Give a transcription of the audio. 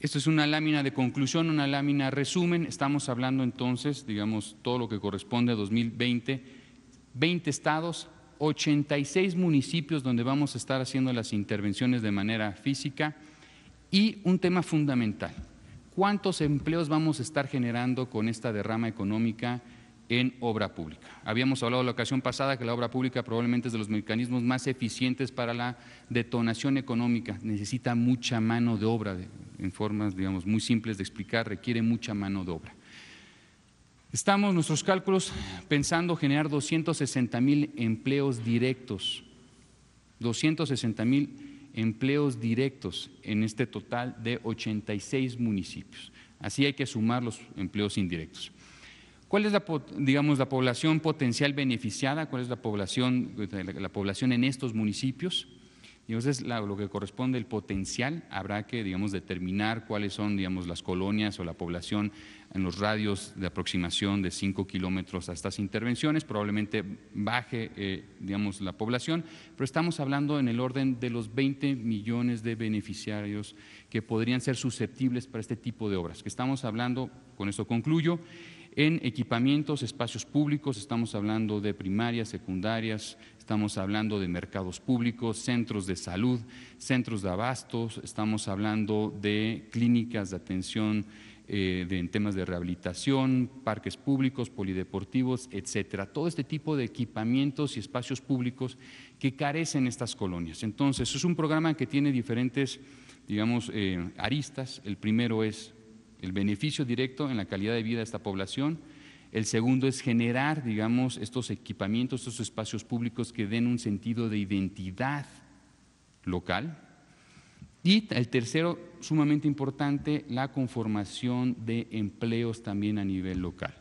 Esto es una lámina de conclusión, una lámina resumen. Estamos hablando entonces, digamos, todo lo que corresponde a 2020, 20 estados, 86 municipios donde vamos a estar haciendo las intervenciones de manera física y un tema fundamental, ¿cuántos empleos vamos a estar generando con esta derrama económica en obra pública? Habíamos hablado la ocasión pasada que la obra pública probablemente es de los mecanismos más eficientes para la detonación económica, necesita mucha mano de obra, en formas, digamos, muy simples de explicar, requiere mucha mano de obra. Estamos, nuestros cálculos, pensando generar 260 mil empleos directos, 260 mil empleos directos en este total de 86 municipios. Así hay que sumar los empleos indirectos. ¿Cuál es la, digamos, la población potencial beneficiada? ¿Cuál es la población, la población en estos municipios? Entonces, lo que corresponde al potencial, habrá que, digamos, determinar cuáles son, digamos, las colonias o la población en los radios de aproximación de 5 kilómetros a estas intervenciones. Probablemente baje, eh, digamos, la población, pero estamos hablando en el orden de los 20 millones de beneficiarios que podrían ser susceptibles para este tipo de obras. Que estamos hablando, con esto concluyo, en equipamientos, espacios públicos, estamos hablando de primarias, secundarias, estamos hablando de mercados públicos, centros de salud, centros de abastos, estamos hablando de clínicas de atención eh, en temas de rehabilitación, parques públicos, polideportivos, etcétera. Todo este tipo de equipamientos y espacios públicos que carecen estas colonias. Entonces, es un programa que tiene diferentes, digamos, eh, aristas. El primero es el beneficio directo en la calidad de vida de esta población el segundo es generar, digamos, estos equipamientos, estos espacios públicos que den un sentido de identidad local. Y el tercero, sumamente importante, la conformación de empleos también a nivel local.